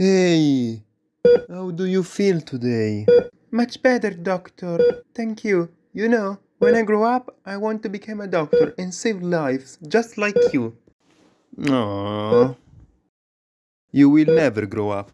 Hey, how do you feel today? Much better, doctor. Thank you. You know, when I grow up, I want to become a doctor and save lives, just like you. No, You will never grow up.